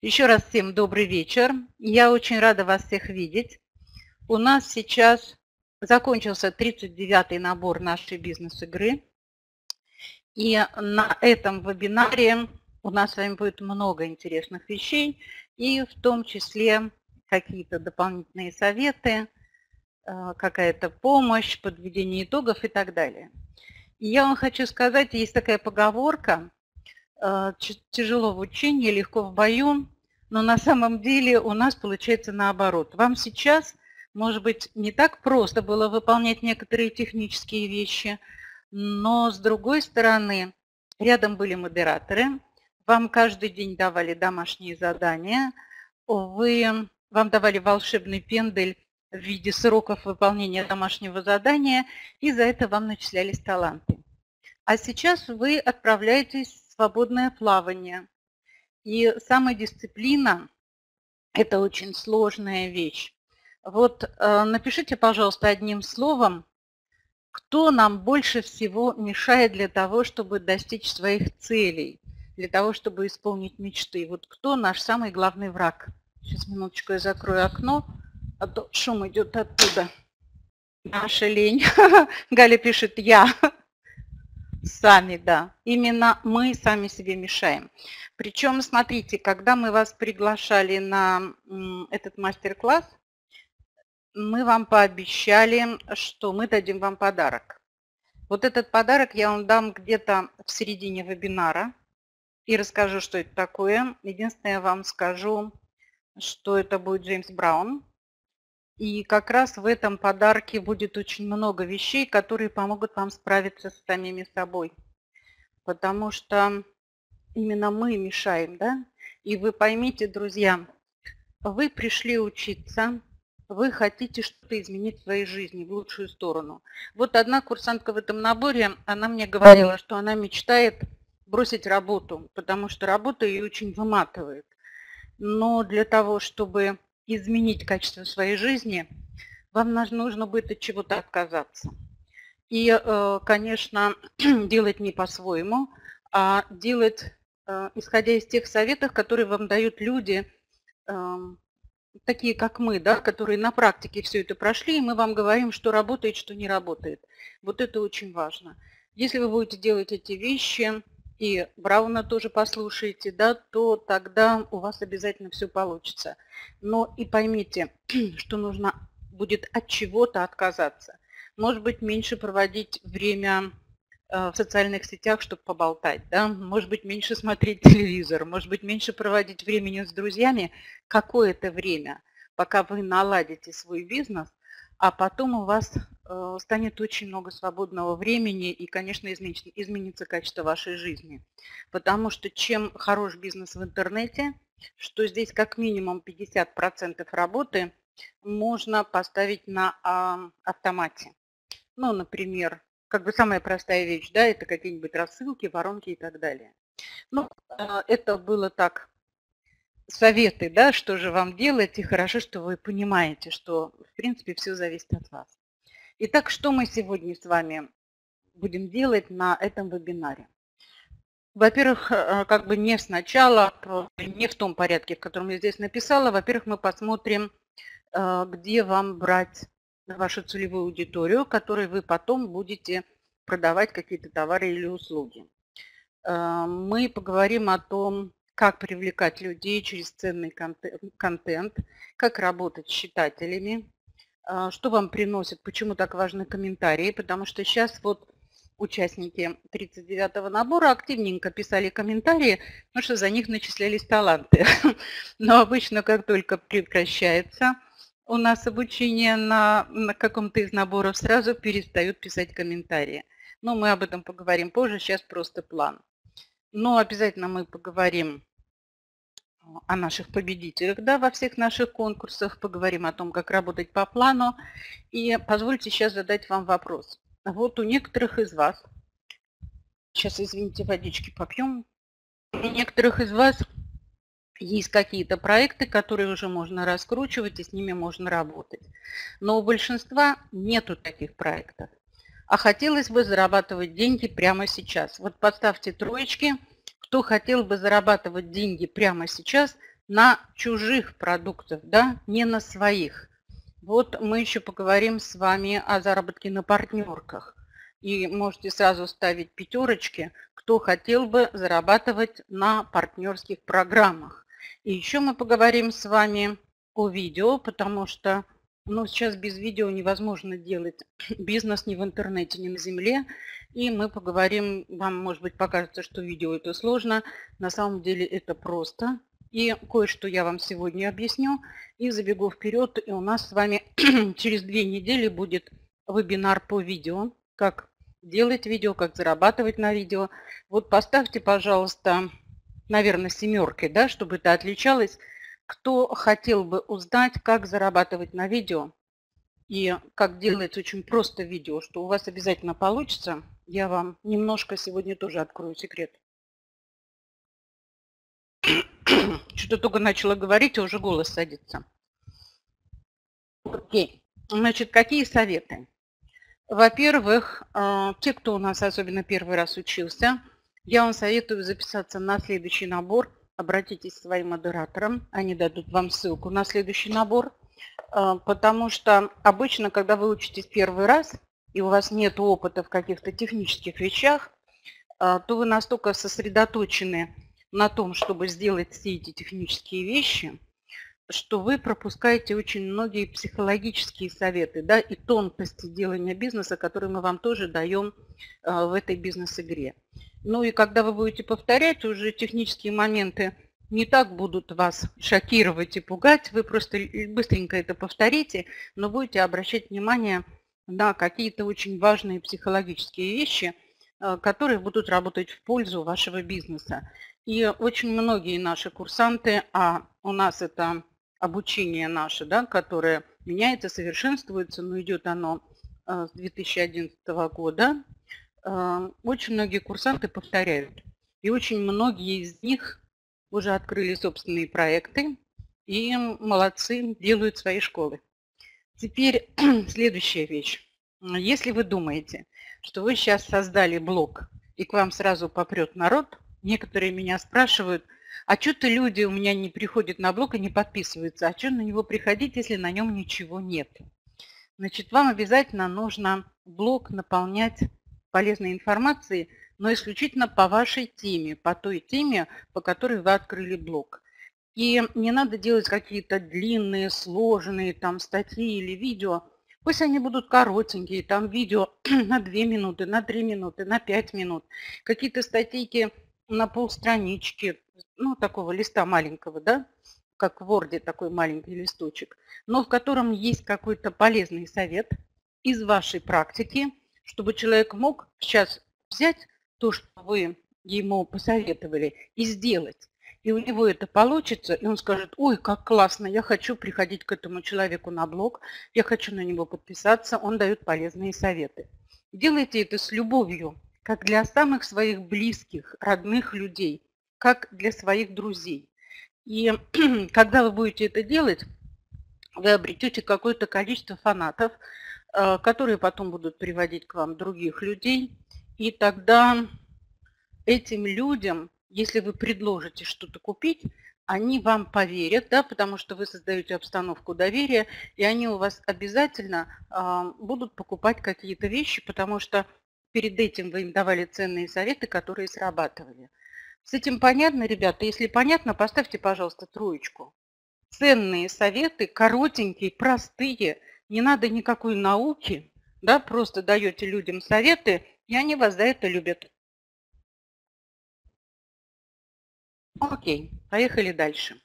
Еще раз всем добрый вечер. Я очень рада вас всех видеть. У нас сейчас закончился 39-й набор нашей бизнес-игры. И на этом вебинаре у нас с вами будет много интересных вещей, и в том числе какие-то дополнительные советы, э, какая-то помощь, подведение итогов и так далее. И я вам хочу сказать, есть такая поговорка, тяжело в учении, легко в бою, но на самом деле у нас получается наоборот. Вам сейчас, может быть, не так просто было выполнять некоторые технические вещи, но с другой стороны, рядом были модераторы, вам каждый день давали домашние задания, вы, вам давали волшебный пендель в виде сроков выполнения домашнего задания, и за это вам начислялись таланты. А сейчас вы отправляетесь свободное плавание. И самодисциплина – это очень сложная вещь. Вот э, напишите, пожалуйста, одним словом, кто нам больше всего мешает для того, чтобы достичь своих целей, для того, чтобы исполнить мечты. Вот кто наш самый главный враг? Сейчас, минуточку, я закрою окно а то шум идет оттуда. Наша лень. Галя пишет «я». Сами, да. Именно мы сами себе мешаем. Причем, смотрите, когда мы вас приглашали на этот мастер-класс, мы вам пообещали, что мы дадим вам подарок. Вот этот подарок я вам дам где-то в середине вебинара и расскажу, что это такое. Единственное, я вам скажу, что это будет Джеймс Браун. И как раз в этом подарке будет очень много вещей, которые помогут вам справиться с самими собой. Потому что именно мы мешаем, да? И вы поймите, друзья, вы пришли учиться, вы хотите что-то изменить в своей жизни в лучшую сторону. Вот одна курсантка в этом наборе, она мне говорила, что она мечтает бросить работу, потому что работа ее очень выматывает. Но для того, чтобы изменить качество своей жизни, вам нужно будет от чего-то отказаться. И, э, конечно, делать не по-своему, а делать, э, исходя из тех советов, которые вам дают люди, эм, такие как мы, да, которые на практике все это прошли, и мы вам говорим, что работает, что не работает. Вот это очень важно. Если вы будете делать эти вещи, и Брауна тоже послушаете, да, то тогда у вас обязательно все получится. Но и поймите, что нужно будет от чего-то отказаться. Может быть, меньше проводить время э, в социальных сетях, чтобы поболтать, да? может быть, меньше смотреть телевизор, может быть, меньше проводить времени с друзьями какое-то время, пока вы наладите свой бизнес, а потом у вас э, станет очень много свободного времени и, конечно, изменится качество вашей жизни. Потому что чем хорош бизнес в интернете, что здесь как минимум 50% работы можно поставить на автомате. Ну, например, как бы самая простая вещь, да, это какие-нибудь рассылки, воронки и так далее. Ну, э, это было так советы, да, что же вам делать, и хорошо, что вы понимаете, что, в принципе, все зависит от вас. Итак, что мы сегодня с вами будем делать на этом вебинаре? Во-первых, э, как бы не сначала, не в том порядке, в котором я здесь написала. Во-первых, мы посмотрим, э, где вам брать вашу целевую аудиторию, которой вы потом будете продавать какие-то товары или услуги. Э, мы поговорим о том, как привлекать людей через ценный контент, как работать с читателями, а, что вам приносит, почему так важны комментарии, потому что сейчас вот участники 39-го набора активненько писали комментарии, потому что за них начислялись таланты. Но обычно, как только прекращается у нас обучение на, на каком-то из наборов, сразу перестают писать комментарии. Но мы об этом поговорим позже, сейчас просто план. Но обязательно мы поговорим о наших победителях да, во всех наших конкурсах, поговорим о том, как работать по плану. И позвольте сейчас задать вам вопрос. Вот у некоторых из вас, сейчас, извините, водички попьем, у некоторых из вас есть какие-то проекты, которые уже можно раскручивать, и с ними можно работать. Но у большинства нету таких проектов. А хотелось бы зарабатывать деньги прямо сейчас. Вот поставьте троечки – кто хотел бы зарабатывать деньги прямо сейчас, на чужих продуктах, да, не на своих. Вот мы еще поговорим с вами о заработке на партнерках. И можете сразу ставить пятерочки, кто хотел бы зарабатывать на партнерских программах. И еще мы поговорим с вами о видео, потому что ну, сейчас без видео невозможно делать бизнес ни в интернете, ни на земле. И мы поговорим, вам, может быть, покажется, что видео это сложно. На самом деле это просто. И кое-что я вам сегодня объясню. И забегу вперед, и у нас с вами через две недели будет вебинар по видео. Как делать видео, как зарабатывать на видео. Вот поставьте, пожалуйста, наверное, семеркой, да, чтобы это отличалось. Кто хотел бы узнать, как зарабатывать на видео и как делать очень просто видео, что у вас обязательно получится, я вам немножко сегодня тоже открою секрет. Что-то только начала говорить, а уже голос садится. Окей. Значит, какие советы? Во-первых, а, те, кто у нас особенно первый раз учился, я вам советую записаться на следующий набор. Обратитесь к своим модераторам, они дадут вам ссылку на следующий набор. А, потому что обычно, когда вы учитесь первый раз, и у вас нет опыта в каких-то технических вещах, а, то вы настолько сосредоточены на том, чтобы сделать все эти технические вещи, что вы пропускаете очень многие психологические советы да, и тонкости делания бизнеса, которые мы вам тоже даем а, в этой бизнес-игре. Ну и когда вы будете повторять, уже технические моменты не так будут вас шокировать и пугать, вы просто быстренько это повторите, но будете обращать внимание на какие-то очень важные психологические вещи, а, которые будут работать в пользу вашего бизнеса. И очень многие наши курсанты, а у нас это обучение наше, да, которое меняется, совершенствуется, но идет оно э, с 2011 года, э, очень многие курсанты повторяют. И очень многие из них уже открыли собственные проекты и молодцы, делают свои школы. Теперь следующая вещь. Если вы думаете, что вы сейчас создали блог и к вам сразу попрет народ – Некоторые меня спрашивают, а что-то люди у меня не приходят на блог и не подписываются, а что на него приходить, если на нем ничего нет? Значит, вам обязательно нужно блог наполнять полезной информацией, но исключительно по вашей теме, по той теме, по которой вы открыли блог. И не надо делать какие-то длинные, сложные там статьи или видео. Пусть они будут коротенькие, там видео на 2 минуты, на 3 минуты, на 5 минут. Какие-то статейки на полстранички, ну, такого листа маленького, да, как в Word такой маленький листочек, но в котором есть какой-то полезный совет из вашей практики, чтобы человек мог сейчас взять то, что вы ему посоветовали, и сделать. И у него это получится, и он скажет, ой, как классно, я хочу приходить к этому человеку на блог, я хочу на него подписаться, он дает полезные советы. Делайте это с любовью, как для самых своих близких, родных людей, как для своих друзей. И когда вы будете это делать, вы обретете какое-то количество фанатов, которые потом будут приводить к вам других людей. И тогда этим людям, если вы предложите что-то купить, они вам поверят, да, потому что вы создаете обстановку доверия, и они у вас обязательно э, будут покупать какие-то вещи, потому что перед этим вы им давали ценные советы, которые срабатывали. С этим понятно, ребята? Если понятно, поставьте, пожалуйста, троечку. Ценные советы, коротенькие, простые, не надо никакой науки, да, просто даете людям советы, и они вас за это любят. Окей, поехали дальше.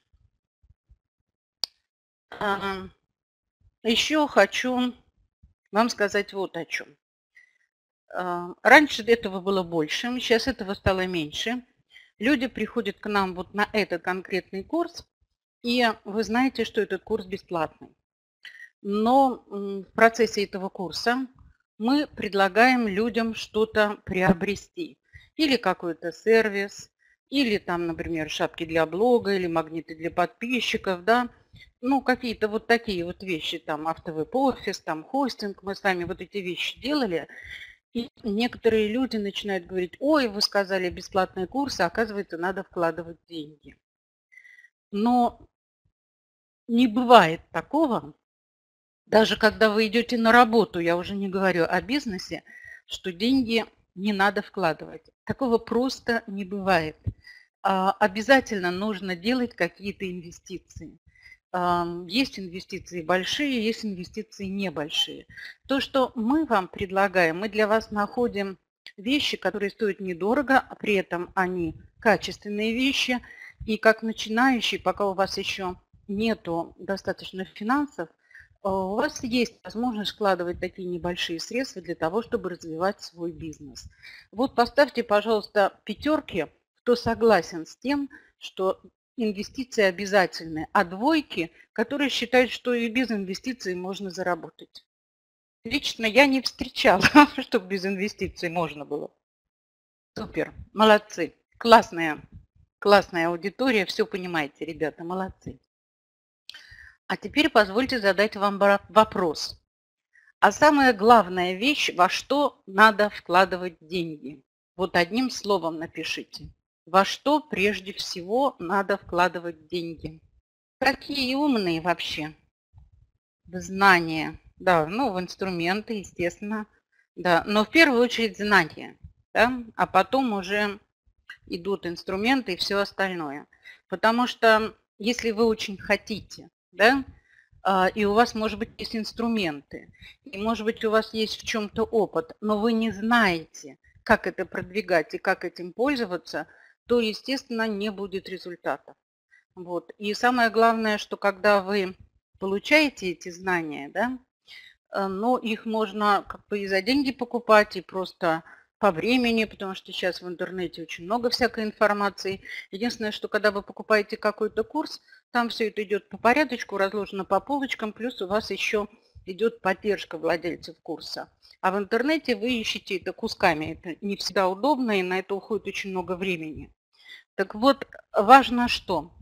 Еще хочу вам сказать вот о чем. А, раньше этого было больше, сейчас этого стало меньше. Люди приходят к нам вот на этот конкретный курс, и вы знаете, что этот курс бесплатный. Но в процессе этого курса мы предлагаем людям что-то приобрести. Или какой-то сервис, или там, например, шапки для блога, или магниты для подписчиков, да. Ну, какие-то вот такие вот вещи, там, автовеб-офис, там, хостинг, мы с вами вот эти вещи делали. И некоторые люди начинают говорить, ой, вы сказали бесплатные курсы, а оказывается, надо вкладывать деньги. Но не бывает такого, даже когда вы идете на работу, я уже не говорю о бизнесе, что деньги не надо вкладывать. Такого просто не бывает. А, обязательно нужно делать какие-то инвестиции. Есть инвестиции большие, есть инвестиции небольшие. То, что мы вам предлагаем, мы для вас находим вещи, которые стоят недорого, а при этом они качественные вещи. И как начинающий, пока у вас еще нету достаточно финансов, у вас есть возможность вкладывать такие небольшие средства для того, чтобы развивать свой бизнес. Вот поставьте, пожалуйста, пятерки, кто согласен с тем, что инвестиции обязательны, а двойки, которые считают, что и без инвестиций можно заработать. Лично я не встречала, чтобы без инвестиций можно было. Супер, молодцы, классная, классная аудитория, все понимаете, ребята, молодцы. А теперь позвольте задать вам вопрос. А самая главная вещь, во что надо вкладывать деньги? Вот одним словом напишите. Во что прежде всего надо вкладывать деньги? Какие умные вообще? В знания. Да, ну, в инструменты, естественно. Да, но в первую очередь знания. Да? А потом уже идут инструменты и все остальное. Потому что если вы очень хотите да, а, и у вас, может быть, есть инструменты, и, может быть, у вас есть в чем-то опыт, но вы не знаете, как это продвигать и как этим пользоваться, то, естественно, не будет результата. Вот. И самое главное, что когда вы получаете эти знания, да, э, но их можно как бы и за деньги покупать, и просто по времени, потому что сейчас в интернете очень много всякой информации. Единственное, что когда вы покупаете какой-то курс, там все это идет по порядочку, разложено по полочкам, плюс у вас еще идет поддержка владельцев курса. А в интернете вы ищете это кусками. Это не всегда удобно, и на это уходит очень много времени. Так вот, важно что?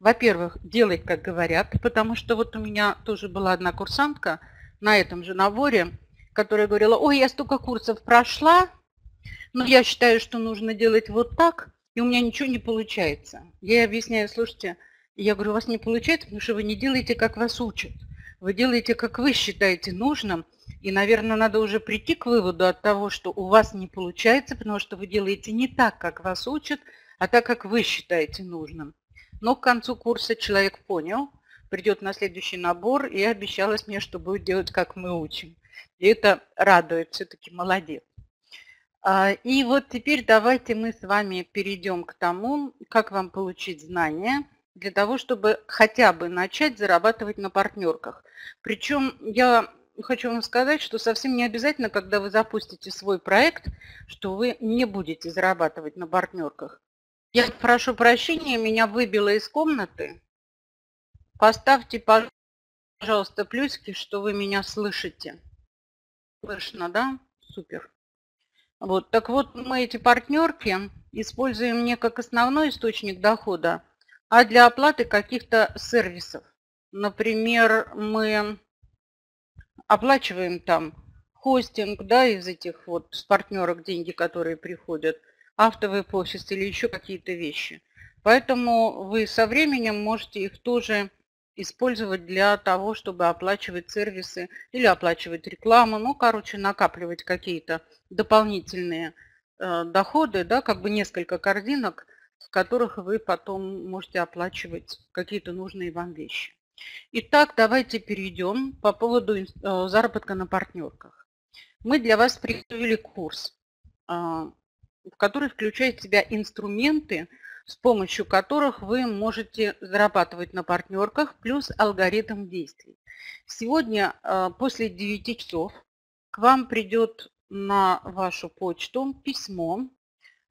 Во-первых, делать, как говорят, потому что вот у меня тоже была одна курсантка на этом же наборе, которая говорила, ой, я столько курсов прошла, но я считаю, что нужно делать вот так, и у меня ничего не получается. Я объясняю, слушайте, я говорю, у вас не получается, потому что вы не делаете, как вас учат. Вы делаете, как вы считаете нужным, и, наверное, надо уже прийти к выводу от того, что у вас не получается, потому что вы делаете не так, как вас учат, а так, как вы считаете нужным. Но к концу курса человек понял, придет на следующий набор и обещалась мне, что будет делать, как мы учим. И это радует, все-таки молодец. А, и вот теперь давайте мы с вами перейдем к тому, как вам получить знания для того, чтобы хотя бы начать зарабатывать на партнерках. Причем я хочу вам сказать, что совсем не обязательно, когда вы запустите свой проект, что вы не будете зарабатывать на партнерках. Я прошу прощения, меня выбило из комнаты. Поставьте, пожалуйста, плюсики, что вы меня слышите. Слышно, да? Супер. Вот, так вот, мы эти партнерки используем не как основной источник дохода, а для оплаты каких-то сервисов. Например, мы оплачиваем там хостинг, да, из этих вот с партнерок деньги, которые приходят, автовый почест или еще какие-то вещи. Поэтому вы со временем можете их тоже использовать для того, чтобы оплачивать сервисы или оплачивать рекламу, ну, короче, накапливать какие-то дополнительные э, доходы, да, как бы несколько корзинок, с которых вы потом можете оплачивать какие-то нужные вам вещи. Итак, давайте перейдем по поводу э, заработка на партнерках. Мы для вас приготовили курс, э, в который включает в себя инструменты, с помощью которых вы можете зарабатывать на партнерках, плюс алгоритм действий. Сегодня э, после 9 часов к вам придет на вашу почту письмо,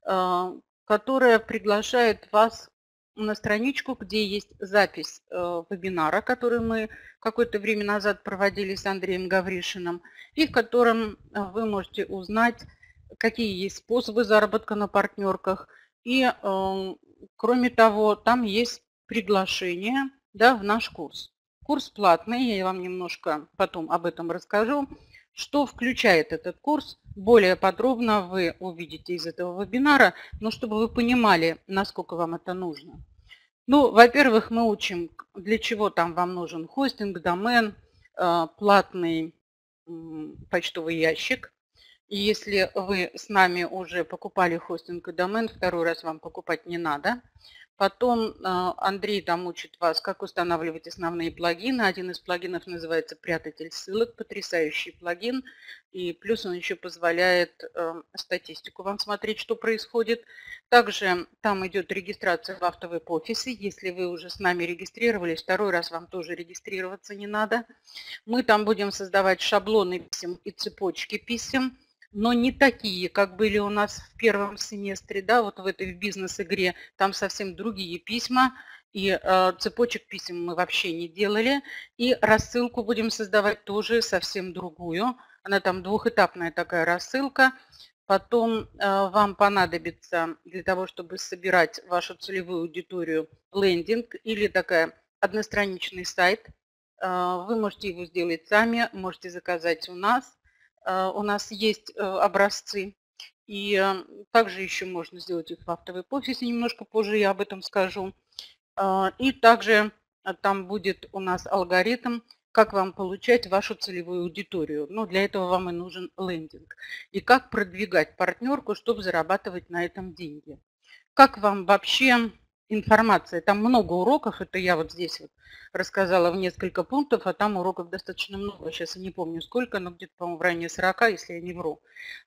э, которое приглашает вас на страничку, где есть запись э, вебинара, который мы какое-то время назад проводили с Андреем Гавришиным, и в котором вы можете узнать, какие есть способы заработка на партнерках, и Кроме того, там есть приглашение да, в наш курс. Курс платный, я вам немножко потом об этом расскажу. Что включает этот курс, более подробно вы увидите из этого вебинара, но чтобы вы понимали, насколько вам это нужно. Ну, во-первых, мы учим, для чего там вам нужен хостинг, домен, э, платный почтовый ящик. Если вы с нами уже покупали хостинг и домен, второй раз вам покупать не надо. Потом а, Андрей там учит вас, как устанавливать основные плагины. Один из плагинов называется «Прятатель ссылок», потрясающий плагин. И плюс он еще позволяет э, статистику вам смотреть, что происходит. Также там идет регистрация в автовеб-офисе. Если вы уже с нами регистрировались, второй раз вам тоже регистрироваться не надо. Мы там будем создавать шаблоны писем и цепочки писем но не такие, как были у нас в первом семестре, да, вот в этой бизнес-игре. Там совсем другие письма, и э, цепочек писем мы вообще не делали. И рассылку будем создавать тоже совсем другую. Она там двухэтапная такая рассылка. Потом э, вам понадобится для того, чтобы собирать вашу целевую аудиторию лендинг или такая одностраничный сайт. Э, вы можете его сделать сами, можете заказать у нас. А, у нас есть э, образцы. И э, также еще можно сделать их в автовой офисе, немножко позже я об этом скажу. И также э, там будет у нас алгоритм, как вам получать вашу целевую аудиторию. Ну, для этого вам и нужен лендинг. И как продвигать партнерку, чтобы зарабатывать на этом деньги. Как вам вообще информация. Там много уроков, это я вот здесь вот рассказала в несколько пунктов, а там уроков достаточно много, сейчас я не помню сколько, но где-то, по-моему, в районе 40, если я не вру.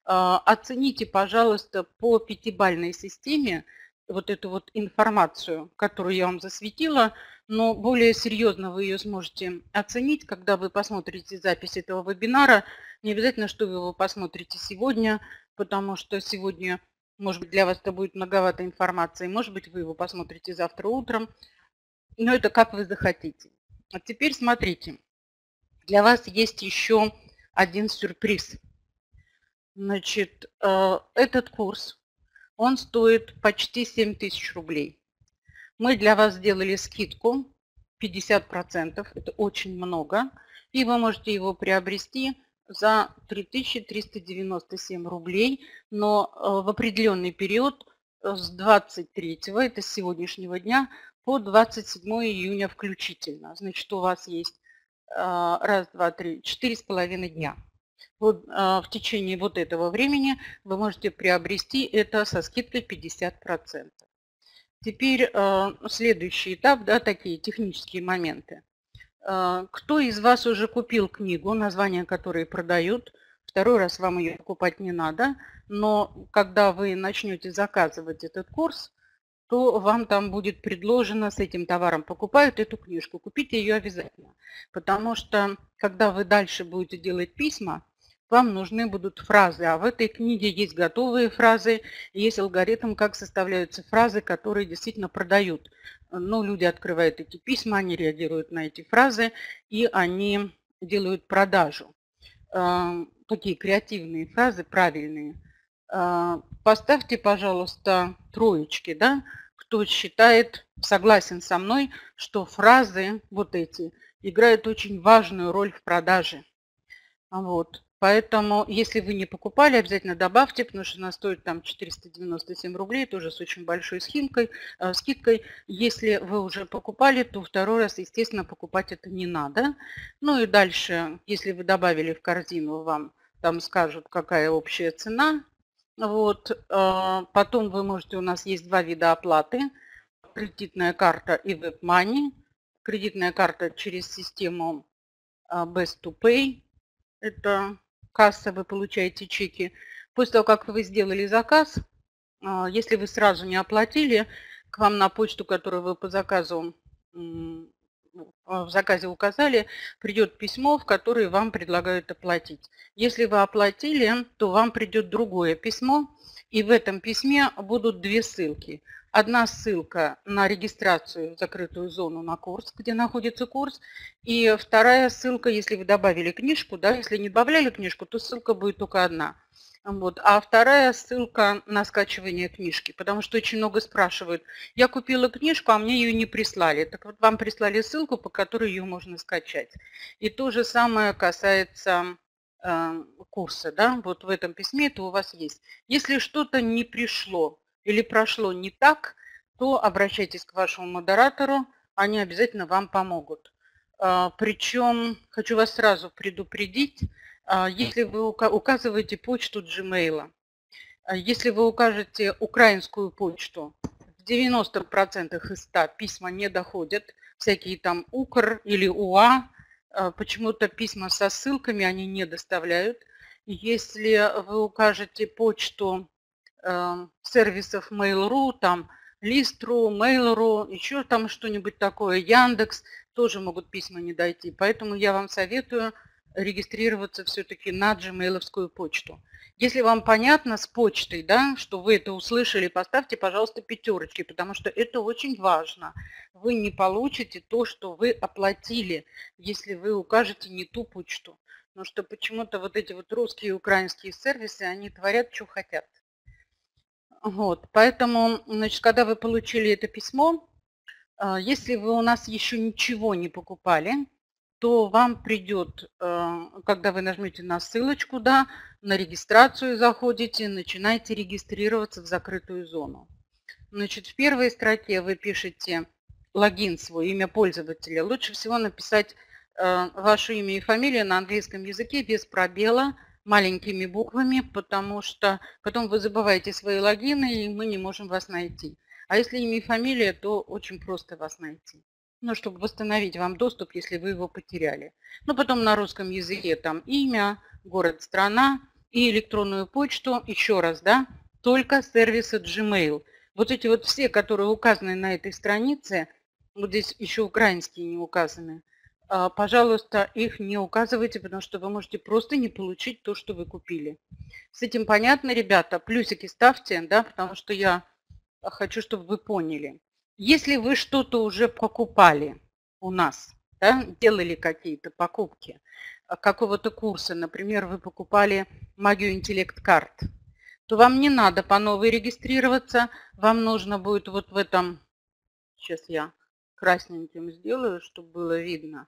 А, оцените, пожалуйста, по пятибальной системе вот эту вот информацию, которую я вам засветила, но более серьезно вы ее сможете оценить, когда вы посмотрите запись этого вебинара. Не обязательно, что вы его посмотрите сегодня, потому что сегодня может быть, для вас это будет многовато информации. Может быть, вы его посмотрите завтра утром. Но это как вы захотите. А теперь смотрите. Для вас есть еще один сюрприз. Значит, э, этот курс, он стоит почти 7 тысяч рублей. Мы для вас сделали скидку 50%, это очень много, и вы можете его приобрести за 3397 рублей, но э, в определенный период э, с 23, это с сегодняшнего дня, по 27 июня включительно. Значит, у вас есть э, раз, два, три, четыре с половиной дня. Вот в течение вот этого времени вы можете приобрести это со скидкой 50%. Теперь следующий этап, да, такие технические моменты. А, кто из вас уже купил книгу, название которой продают? Второй раз вам ее покупать не надо, но когда вы начнете заказывать этот курс, то вам там будет предложено с этим товаром покупают эту книжку. Купите ее обязательно, потому что когда вы дальше будете делать письма, вам нужны будут фразы. А в этой книге есть готовые фразы, есть алгоритм, как составляются фразы, которые действительно продают. Но люди открывают эти письма, они реагируют на эти фразы, и они делают продажу. А, такие креативные фразы, правильные. А, поставьте, пожалуйста, троечки, да, кто считает, согласен со мной, что фразы вот эти играют очень важную роль в продаже. Вот. Поэтому, если вы не покупали, обязательно добавьте, потому что она стоит там 497 рублей, тоже с очень большой скидкой. Э, скидкой. Если вы уже покупали, то второй раз, естественно, покупать это не надо. Ну и дальше, если вы добавили в корзину, вам там скажут, какая общая цена. Вот. Э, потом вы можете, у нас есть два вида оплаты. Кредитная карта и WebMoney. Кредитная карта через систему э, Best to Pay. Это касса вы получаете чеки. После того, как вы сделали заказ, а, если вы сразу не оплатили, к вам на почту, которую вы по заказу а, в заказе указали, придет письмо, в которое вам предлагают оплатить. Если вы оплатили, то вам придет другое письмо, и в этом письме будут две ссылки. Одна ссылка на регистрацию в закрытую зону на курс, где находится курс. И вторая ссылка, если вы добавили книжку, да, если не добавляли книжку, то ссылка будет только одна. Вот. А вторая ссылка на скачивание книжки, потому что очень много спрашивают. Я купила книжку, а мне ее не прислали. Так вот, вам прислали ссылку, по которой ее можно скачать. И то же самое касается э, курса. Да? Вот в этом письме это у вас есть. Если что-то не пришло, или прошло не так, то обращайтесь к вашему модератору, они обязательно вам помогут. А, Причем хочу вас сразу предупредить, а, если вы указываете почту Gmail, если вы укажете украинскую почту, в 90% из 100 письма не доходят, всякие там УКР или УА, почему-то письма со ссылками они не доставляют. Если вы укажете почту э, сервисов Mail.ru, там Листру, Mail.ru, еще там что-нибудь такое, Яндекс, тоже могут письма не дойти. Поэтому я вам советую регистрироваться все-таки на gmail почту. Если вам понятно с почтой, да, что вы это услышали, поставьте, пожалуйста, пятерочки, потому что это очень важно. Вы не получите то, что вы оплатили, если вы укажете не ту почту. Потому что почему-то вот эти вот русские и украинские сервисы, они творят, что хотят. Вот, поэтому, значит, когда вы получили это письмо, а, если вы у нас еще ничего не покупали, то вам придет, а, когда вы нажмете на ссылочку, да, на регистрацию заходите, начинаете регистрироваться в закрытую зону. Значит, в первой строке вы пишете логин свой, имя пользователя. Лучше всего написать Э, ваше имя и фамилия на английском языке без пробела, маленькими буквами, потому что потом вы забываете свои логины, и мы не можем вас найти. А если имя и фамилия, то очень просто вас найти. Ну, чтобы восстановить вам доступ, если вы его потеряли. Ну, потом на русском языке там имя, город, страна и электронную почту. Еще раз, да, только сервисы Gmail. Вот эти вот все, которые указаны на этой странице, вот здесь еще украинские не указаны – пожалуйста, их не указывайте, потому что вы можете просто не получить то, что вы купили. С этим понятно, ребята? Плюсики ставьте, да, потому что я хочу, чтобы вы поняли. Если вы что-то уже покупали у нас, да, делали какие-то покупки, а, какого-то курса, например, вы покупали магию интеллект карт, то вам не надо по новой регистрироваться, вам нужно будет вот в этом, сейчас я красненьким сделаю, чтобы было видно,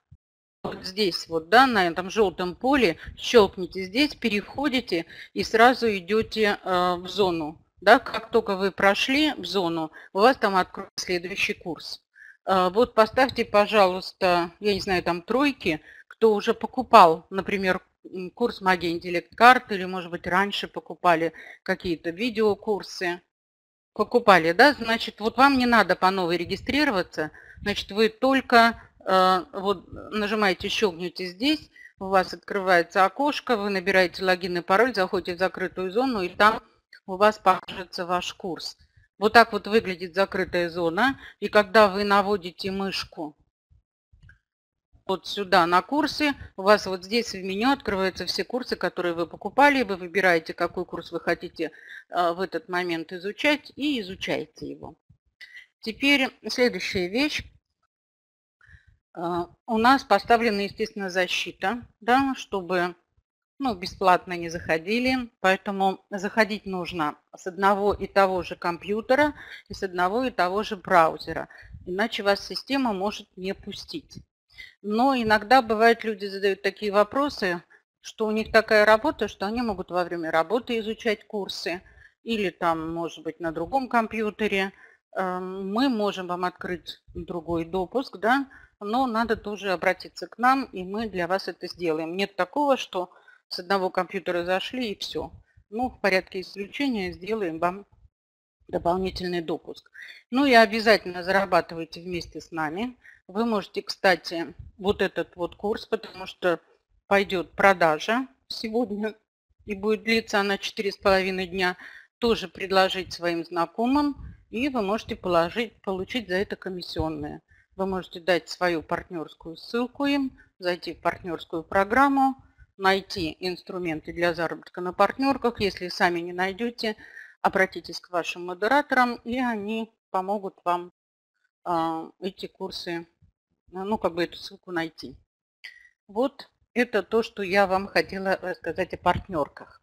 вот здесь вот, да, на этом желтом поле, щелкните здесь, переходите и сразу идете э, в зону. Да, как только вы прошли в зону, у вас там откроется следующий курс. Э, вот поставьте, пожалуйста, я не знаю, там тройки, кто уже покупал, например, курс магии интеллект карт или, может быть, раньше покупали какие-то видеокурсы. Покупали, да, значит, вот вам не надо по новой регистрироваться, значит, вы только Э, вот нажимаете, щелкните здесь, у вас открывается окошко, вы набираете логин и пароль, заходите в закрытую зону, и там у вас покажется ваш курс. Вот так вот выглядит закрытая зона. И когда вы наводите мышку вот сюда на курсы, у вас вот здесь в меню открываются все курсы, которые вы покупали. Вы выбираете, какой курс вы хотите э, в этот момент изучать и изучаете его. Теперь следующая вещь. А, у нас поставлена, естественно, защита, да, чтобы ну, бесплатно не заходили. Поэтому заходить нужно с одного и того же компьютера и с одного и того же браузера. Иначе вас система может не пустить. Но иногда бывает, люди задают такие вопросы, что у них такая работа, что они могут во время работы изучать курсы или там, может быть, на другом компьютере. Эм, мы можем вам открыть другой допуск, да, но надо тоже обратиться к нам, и мы для вас это сделаем. Нет такого, что с одного компьютера зашли и все. Ну, в порядке исключения сделаем вам дополнительный допуск. Ну и обязательно зарабатывайте вместе с нами. Вы можете, кстати, вот этот вот курс, потому что пойдет продажа сегодня, и будет длиться она 4,5 дня, тоже предложить своим знакомым, и вы можете положить, получить за это комиссионное. Вы можете дать свою партнерскую ссылку им, зайти в партнерскую программу, найти инструменты для заработка на партнерках. Если сами не найдете, обратитесь к вашим модераторам, и они помогут вам э, эти курсы, ну, как бы эту ссылку найти. Вот это то, что я вам хотела рассказать о партнерках.